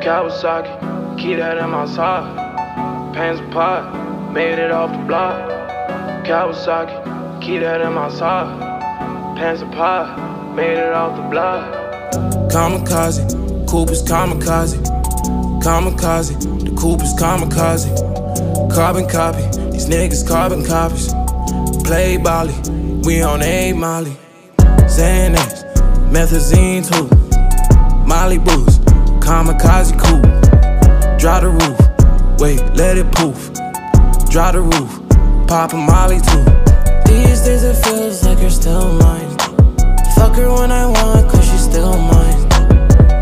Kawasaki, keep that in my side. Pants apart, made it off the block. Kawasaki, keep that in my side. Pants apart, made it off the block. Kamikaze, Cooper's kamikaze. Kamikaze, the Cooper's kamikaze. Carbon copy, these niggas carbon copies. Play Bali, we on A Molly. Xanax, methazine too. Molly boost, kamikaze cool. Drop the roof, wait, let it poof. Drop the roof, pop a Molly too. These days it feels like you're still mine. Fuck her when I want, cause she's still mine.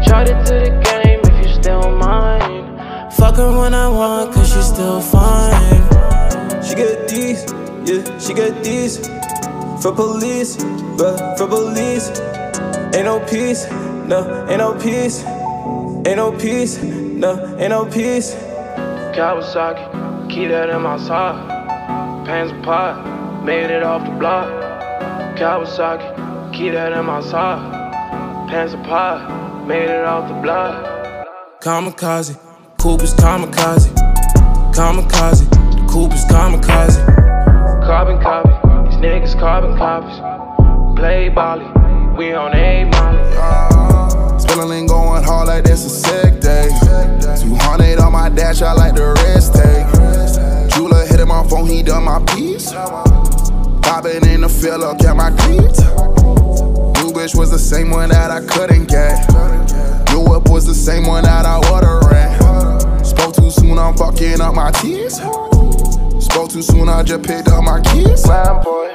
Shot it to the game if you still mine. Fuck her when I want, cause she's still fine. She get these, yeah, she get these. For police, but for police. Ain't no peace, no, ain't no peace. Ain't no peace, no, ain't no peace. Kawasaki, keep that in my side. Pants apart, made it off the block. Kawasaki, keep that in my side. Pants apart, made it off the block. Kamikaze, Cooper's kamikaze. Kamikaze, the Cooper's kamikaze. Carbon copy, these niggas carbon copies. Play Bali, we on A Molly. Spilling going hard like that's a sick day. 200 on my dash, I like the rest take. Jula hit my phone, he done my piece. Popping in the field, at my cleats. New bitch was the same one that I couldn't get. New whip was the same one that I would've ran. Spoke too soon, I'm fucking up my teeth. Spoke too soon, I just picked up my keys. Fine boy,